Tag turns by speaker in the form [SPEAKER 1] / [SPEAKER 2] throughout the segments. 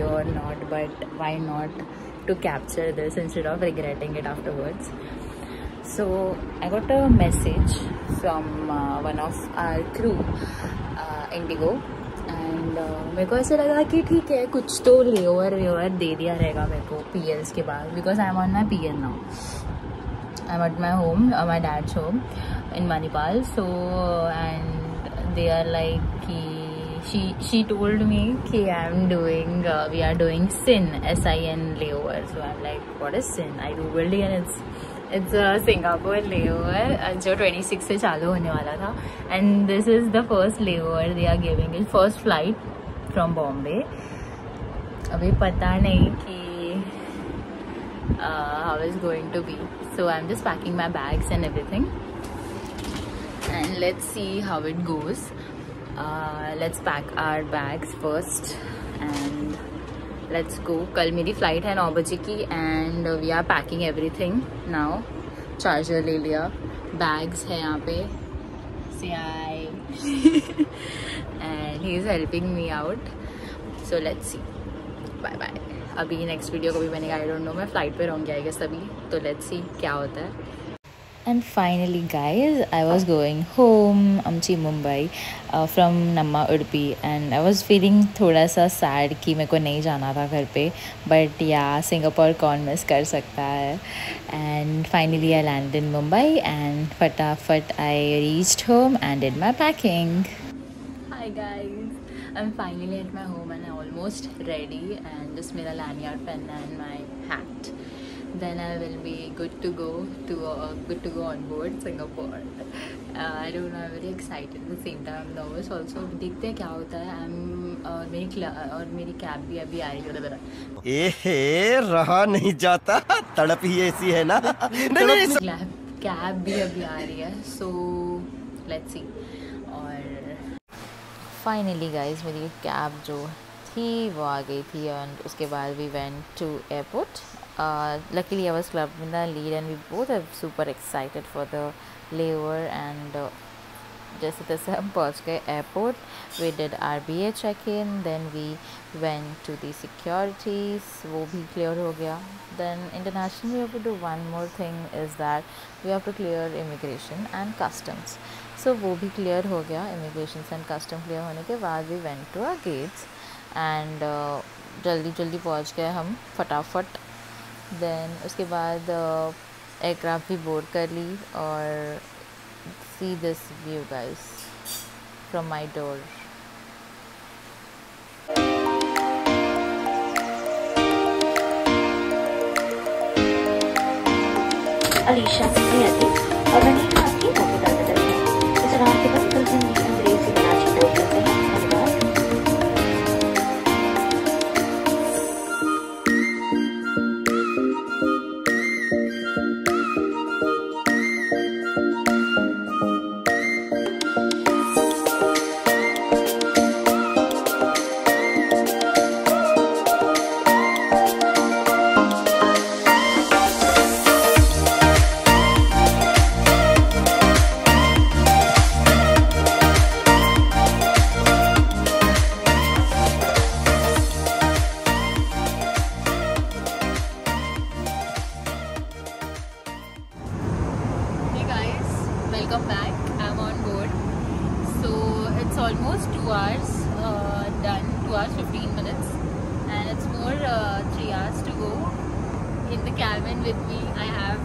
[SPEAKER 1] video or not, but why not to capture this instead of regretting it afterwards. So I got a message from uh, one of our crew, uh, Indigo, and uh, मेरे को ऐसा लगा कि ठीक है कुछ तो layover वेवर दे दिया रहेगा मेरे को पी एल्स के बाद because I am on my P L now I am at my home my dad's home in Manipal so and they are like कि she she told me कि I'm doing uh, we are doing sin S I N layover so I'm like what is sin I googled it and it's a Singapore layover uh, जो 26 से चालू होने वाला था and this is the first layover they are giving it first flight from Bombay अभी पता नहीं कि uh, how it's going to be so I'm just packing my bags and everything and let's see how it goes let's pack our bags first and let's go. कल मेरी flight है नौ बजे की and we are packing everything now charger ले लिया. Bags है यहाँ पे. से I and he is helping me out so let's see bye bye अभी नेक्स्ट वीडियो को भी बनेगा आई डोंट नो मैं फ़्लाइट पे रहूँगी आई गेस अभी. तो लेट्स सी क्या होता है. And finally guys i was going home amchi mumbai uh, from namma udupi and i was feeling thoda sa sad ki मेरे को नहीं जाना था घर पे but yeah singapore कौन miss कर सकता है and finally i landed in mumbai and fatafat i reached home and did my packing hi guys i'm finally at my home and i'm almost ready and just mera lanyard pen and my hat then I will be good to go to uh, good to go on board Singapore. Uh, I don't know. I'm very excited at the same time. I'm nervous also. देखते हैं क्या होता है. I'm और मेरी और मेरी cab भी अभी आ रही है.
[SPEAKER 2] ए रहा नहीं जाता तड़प ही ऐसी है ना नहीं नहीं.
[SPEAKER 1] कैब भी अभी आ रही है सो लेट्स सी और फाइनली गाइस मेरी कैब जो थी वो आ गई थी और उसके बाद we went to airport uh, luckily I was clubbed in the lead and we both are super excited for the layover and uh, जैसे तैसे हम पहुँच गए airport we did our B A check in then we went to the securities वो भी clear हो गया then international we have to do one more thing is that we have to clear immigration and customs so वो भी clear हो गया immigration and custom clear होने के बाद we went to our gates and जल्दी जल्दी पहुँच गए हम फटाफट देन उसके बाद एयरक्राफ्ट भी बोर्ड कर ली और see this view guys from my door
[SPEAKER 3] Alisha Sriati, और मैंने
[SPEAKER 1] Cabin with me. I have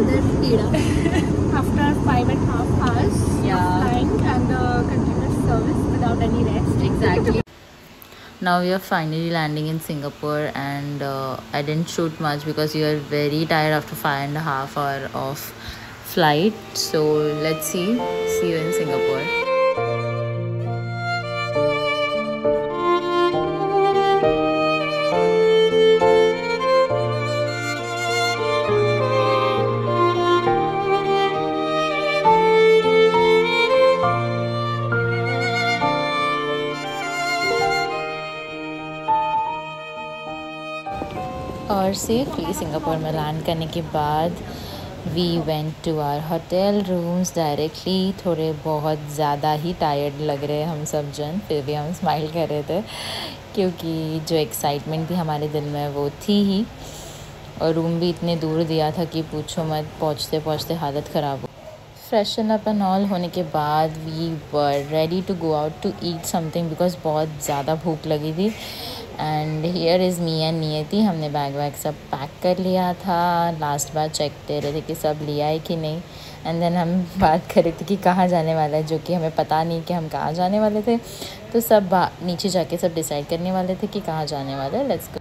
[SPEAKER 4] after five and a half hours
[SPEAKER 1] Yeah.
[SPEAKER 4] of flying and the continuous service without any rest.
[SPEAKER 1] exactly now we are finally landing in Singapore and uh, I didn't shoot much because we are very tired after five and a half hour of flight so let's see see you in Singapore safely Singapore में land करने के बाद we went to our hotel rooms directly थोड़े बहुत ज़्यादा ही tired लग रहे हम सब जन, फिर भी हम स्माइल कर रहे थे, क्योंकि जो एक्साइटमेंट थी हमारे दिल में वो थी ही। और रूम भी इतने दूर दिया था कि पूछो मत, पहुँचते पहुँचते हालत ख़राब हो। फ्रेशन अप एंड ऑल होने के बाद we were ready to go out to eat something because बहुत ज़्यादा भूख लगी थी। And here is me and Niyati हमने बैग वैग सब पैक कर लिया था लास्ट बार चेक दे रहे थे कि सब लिया है कि नहीं एंड देन हम बात कर रहे थे कि कहाँ जाने वाला है जो कि हमें पता नहीं कि हम कहाँ जाने वाले थे तो सब नीचे जाके सब डिसाइड करने वाले थे कि कहाँ जाने वाले हैं let's go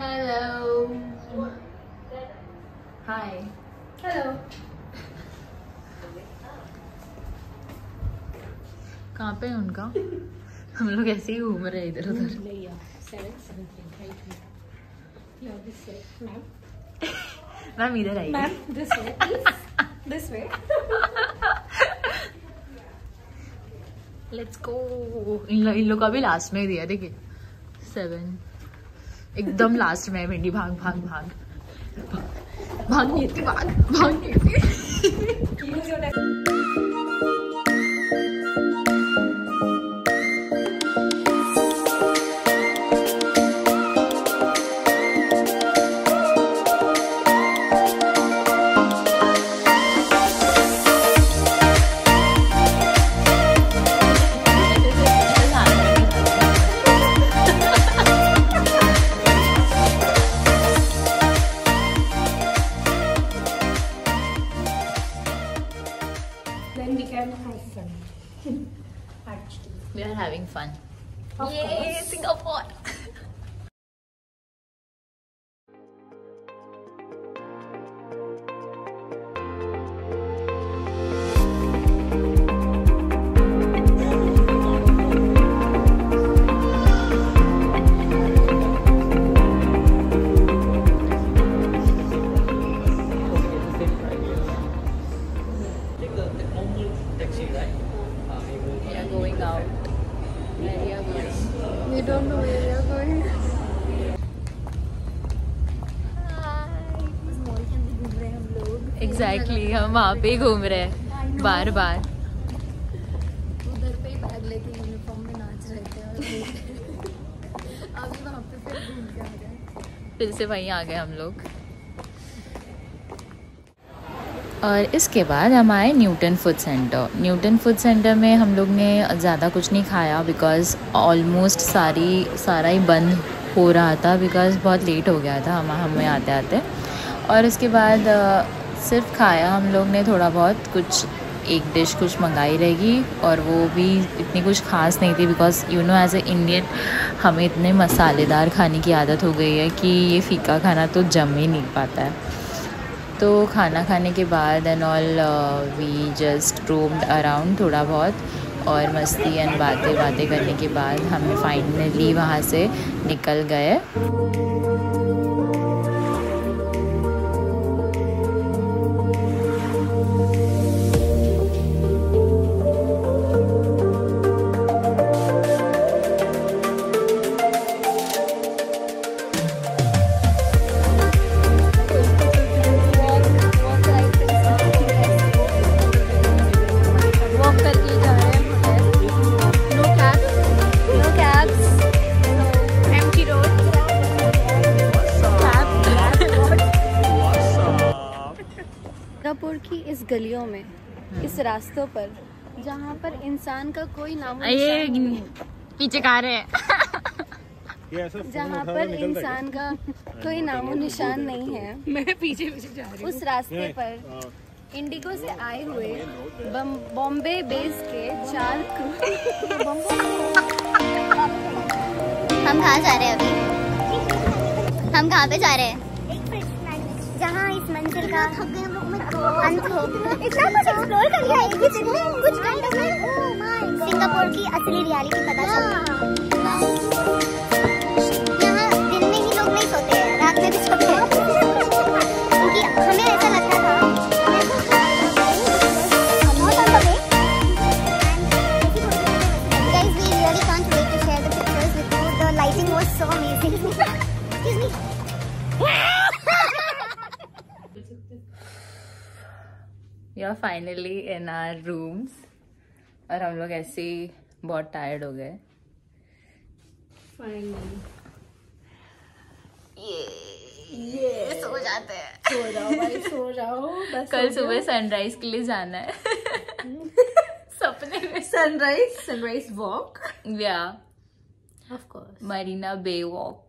[SPEAKER 4] Hello.
[SPEAKER 1] Hi
[SPEAKER 4] Hello.
[SPEAKER 1] कहाँ पे उनका हम लोग ऐसे ही घूम रहे इधर उधर
[SPEAKER 4] ma'am.
[SPEAKER 1] Ma'am, ma'am,
[SPEAKER 4] ma'am, this way, please. this way.
[SPEAKER 1] Let's इन लो, इन लोग का लास्ट में दिया देखिए। सेवन एकदम लास्ट में भिंडी भाग भाग भाग। भाग भाग भाग भाग नहीं
[SPEAKER 4] नहीं We
[SPEAKER 1] are going out. Where we are going?
[SPEAKER 4] We don't know where we are going. रहे हैं हम
[SPEAKER 1] एग्जैक्टली हम वहाँ पे घूम रहे हैं. बार बार
[SPEAKER 4] उधर पे बैग लेके यूनिफॉर्म में नाच रहे थे और अभी वहाँ पे फिर घूम के आ गए।
[SPEAKER 1] फिर से वहीं आ गए हम लोग. और इसके बाद हम आए Newton food centre Newton food centre में हम लोग ने ज़्यादा कुछ नहीं खाया बिकॉज़ ऑलमोस्ट सारी, सारा ही बंद हो रहा था बिकॉज़ बहुत लेट हो गया था, हम, हमें आते आते. और इसके बाद सिर्फ़ खाया हम लोग ने थोड़ा बहुत, कुछ एक डिश कुछ मंगाई रहेगी और वो भी इतनी कुछ खास नहीं थी because you know as a Indian हमें इतने मसालेदार खाने की आदत हो गई है कि ये फीका खाना तो जम ही नहीं पाता है. तो खाना खाने के बाद and all we just roamed around थोड़ा बहुत और मस्ती एंड बातें बातें करने के बाद हम फाइनली वहाँ से निकल गए।
[SPEAKER 4] रास्तों पर जहाँ पर इंसान का कोई नाम
[SPEAKER 1] ये पीछे कहा रहे हैं?
[SPEAKER 4] जहाँ पर इंसान का कोई नामो निशान नहीं है। मैं पीछे पीछे जा रही उस रास्ते पर इंडिगो से आए हुए बॉम्बे बेस के चार
[SPEAKER 5] हम कहाँ जा रहे हैं अभी? हम कहाँ पे जा रहे हैं जहाँ इस मंजिल का हो ही सिंगापुर की असली रियलिटी पता चली।
[SPEAKER 1] फाइनली इन आर रूम्स और हम लोग ऐसे ही बहुत टायर्ड हो गए। ये सो जाते हैं।
[SPEAKER 4] सो जाओ भाई सो जाओ बस
[SPEAKER 1] कल सुबह सनराइज के लिए जाना है। सपने में।
[SPEAKER 4] सनराइज सनराइज वॉक
[SPEAKER 1] या
[SPEAKER 4] of course
[SPEAKER 1] Marina Bay walk